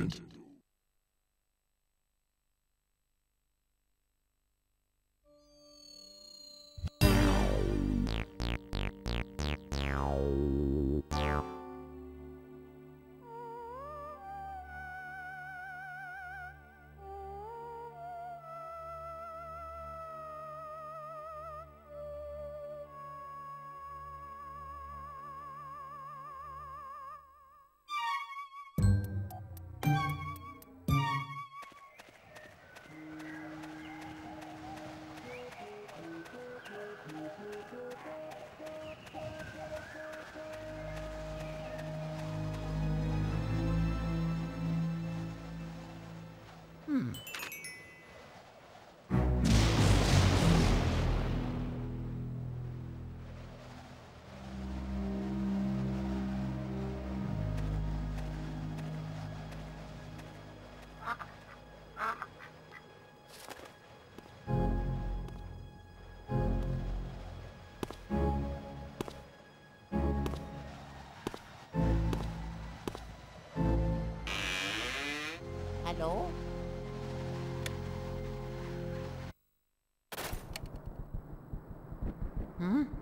Legend No? Hmm?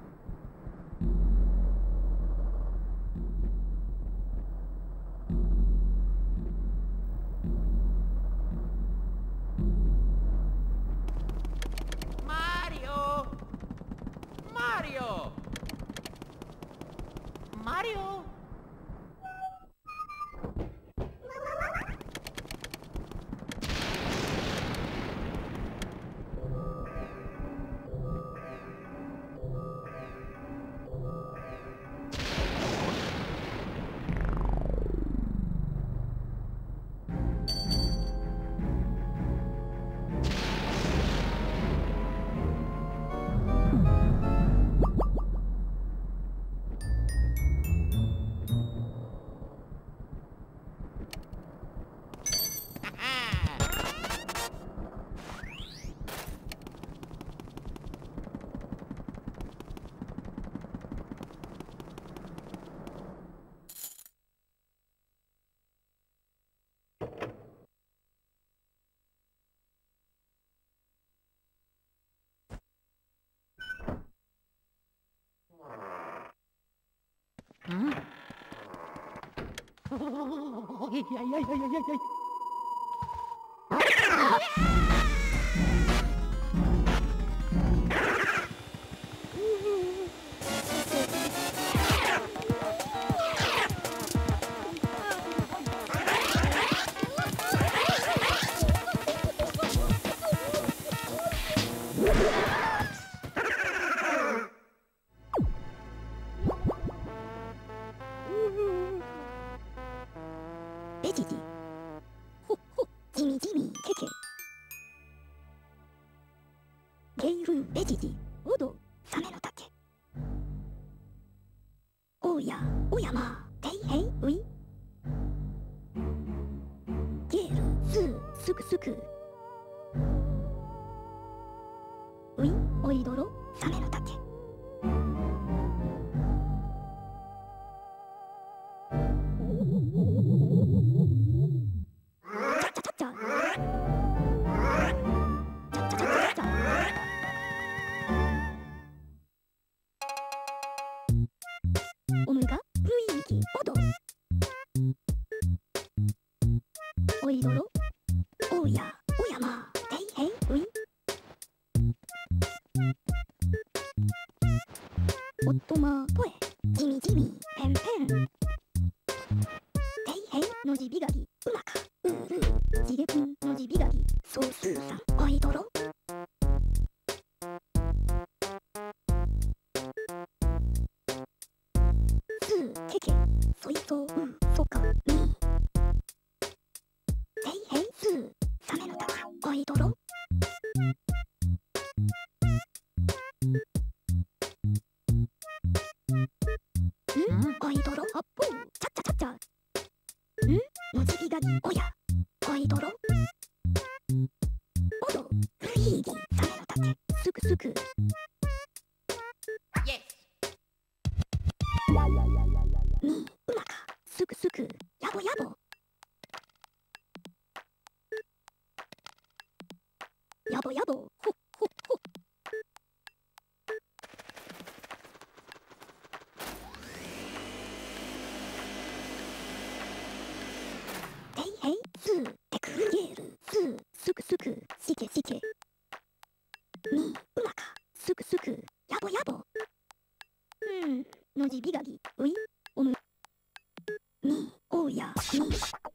いやいやいやいやいやいや。よ。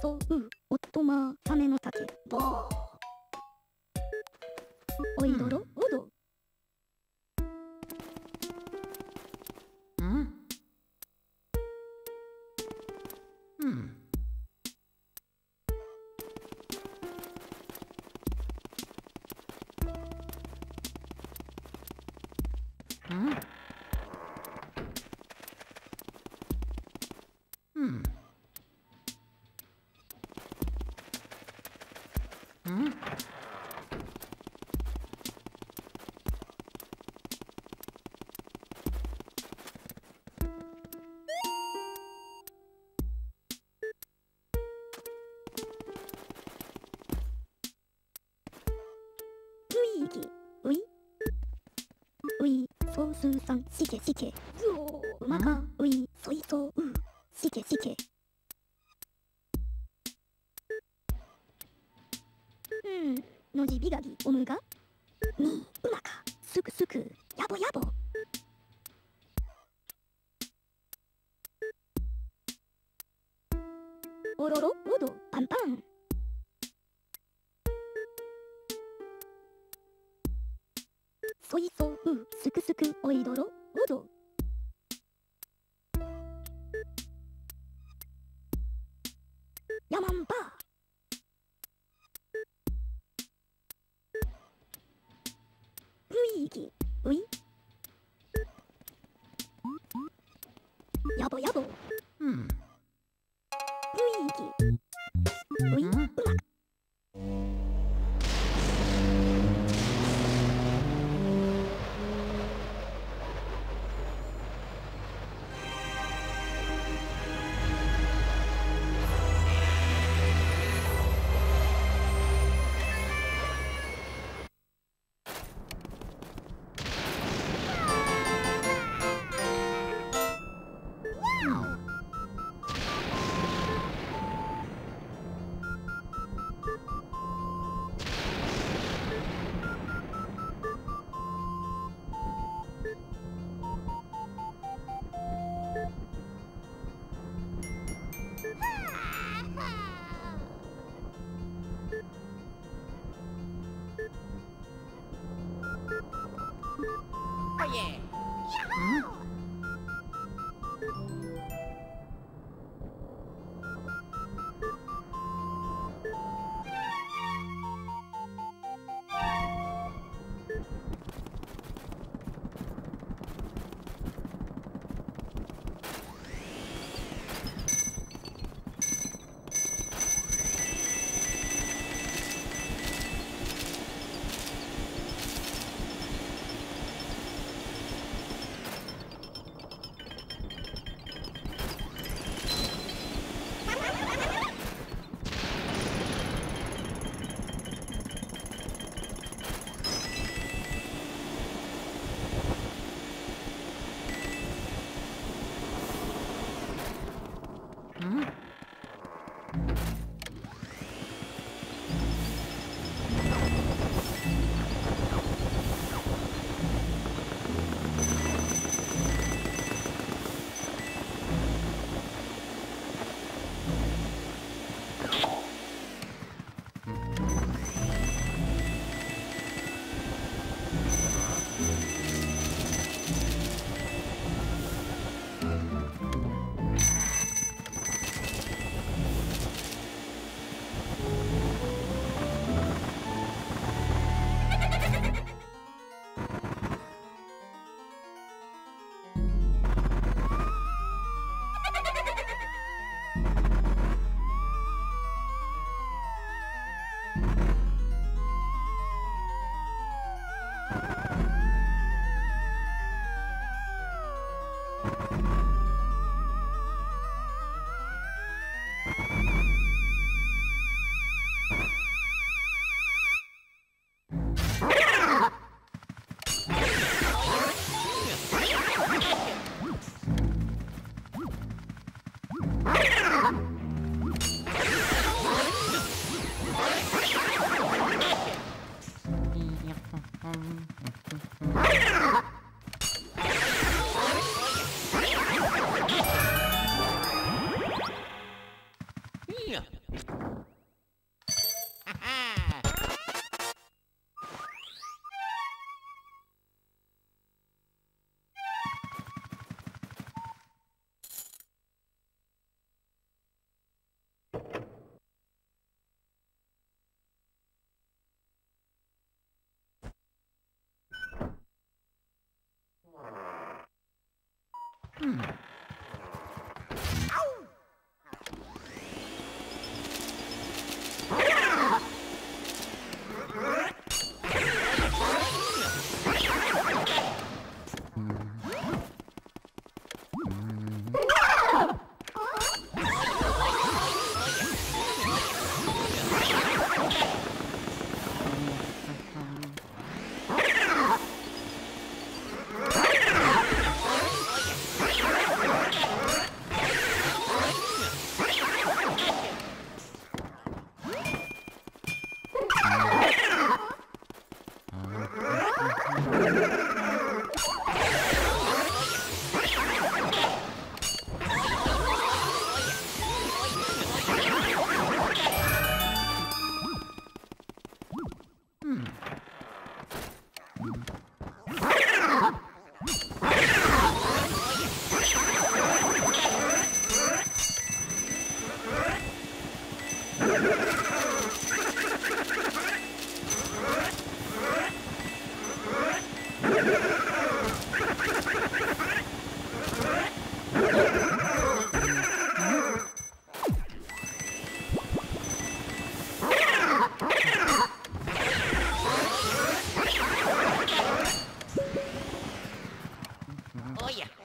そう、おっとまあ、サメの竹。ー。おいどろ、うすうさん、し。うおー、まか。Oh yeah! Yahoo! Huh? Ah! olla.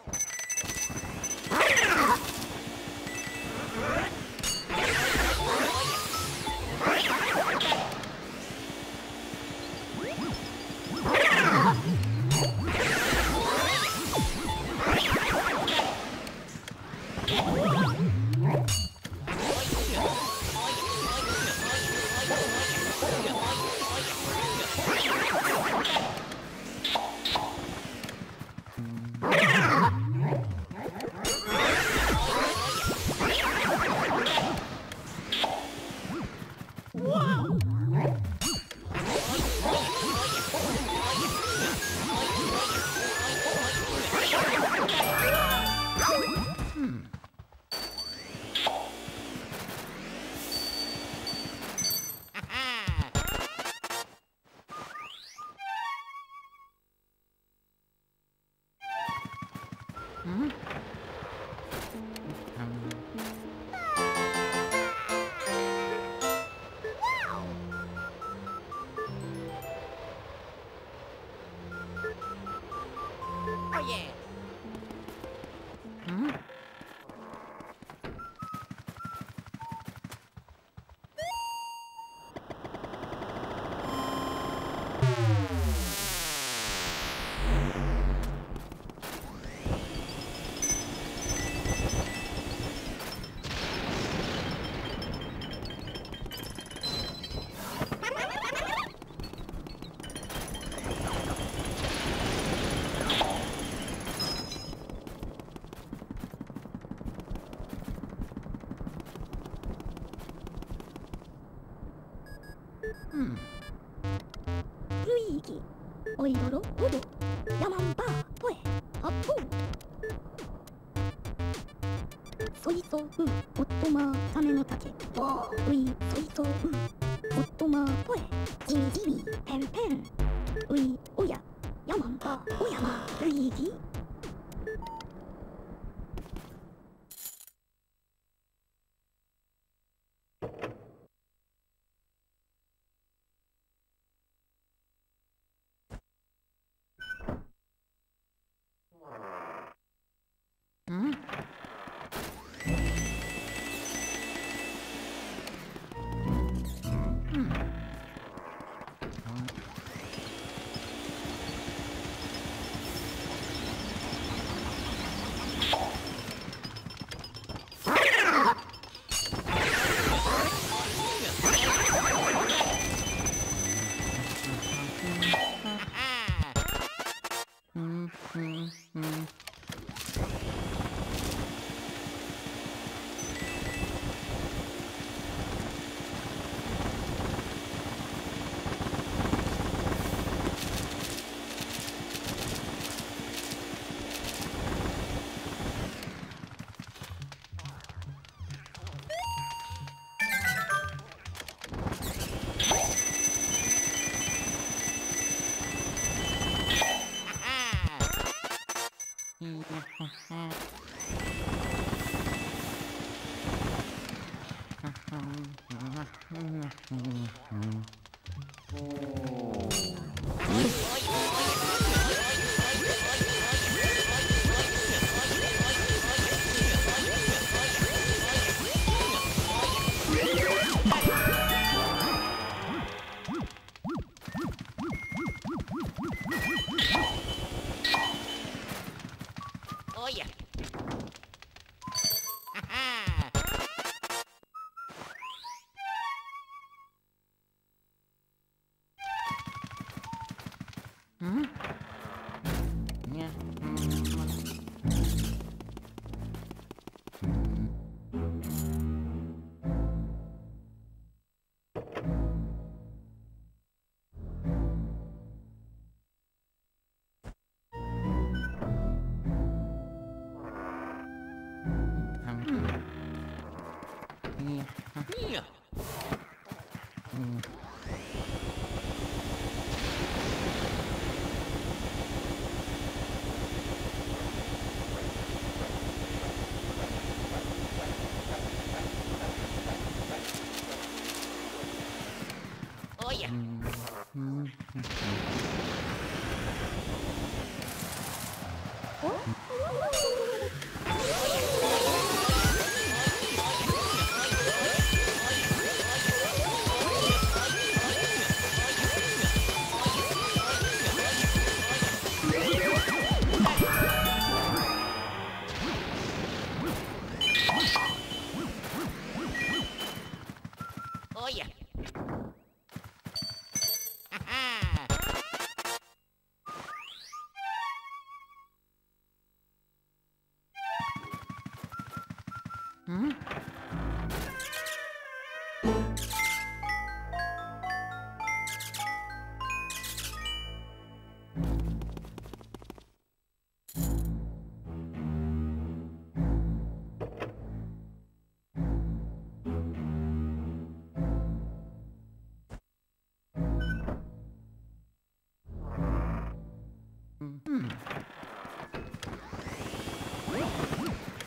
Ooh.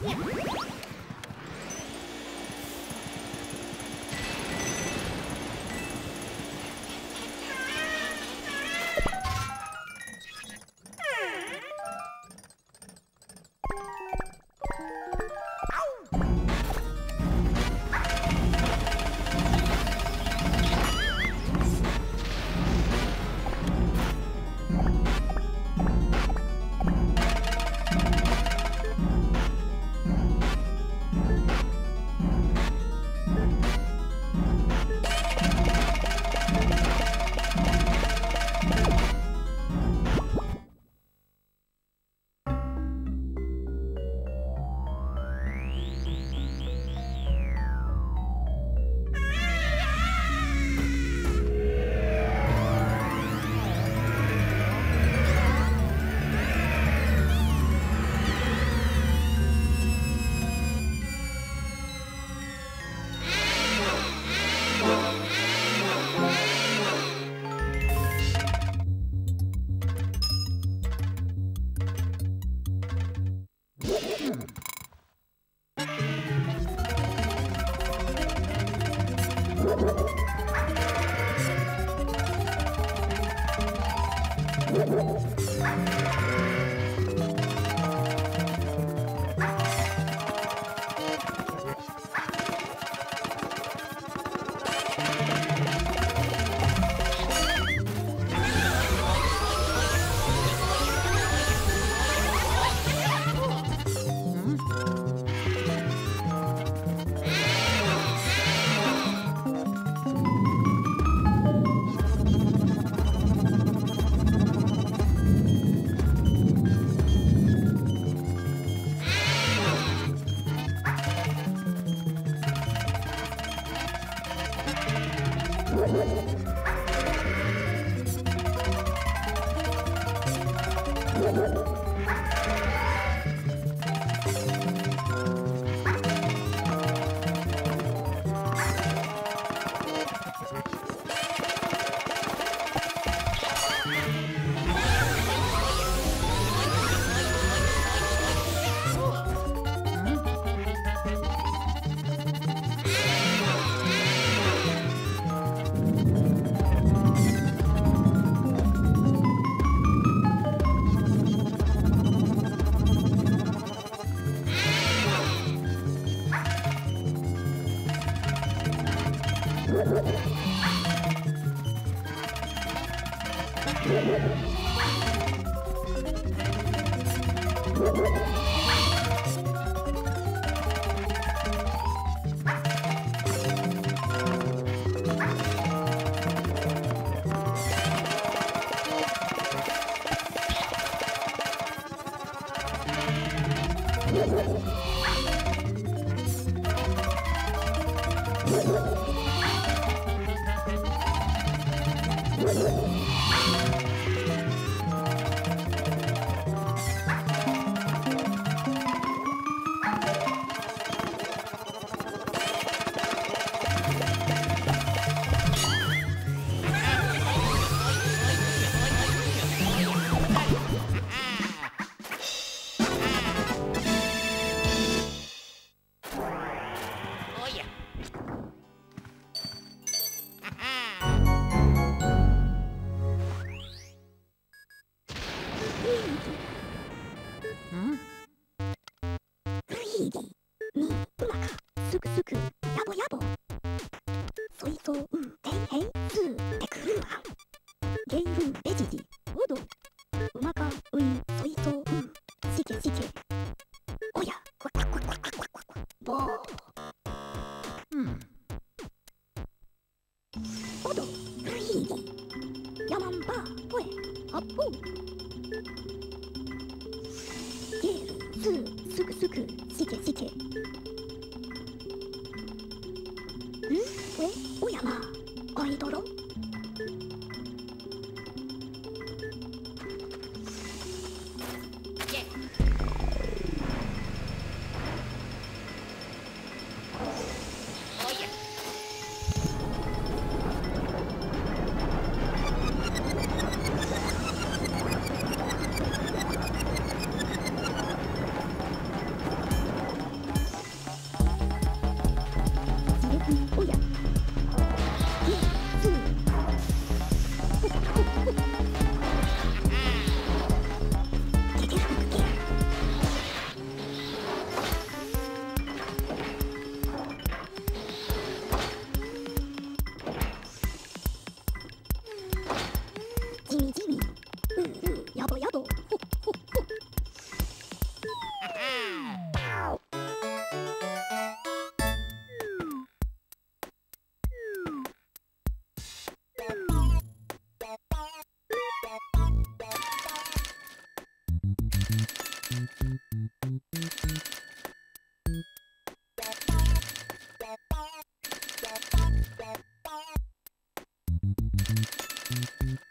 お エジティ Thank you.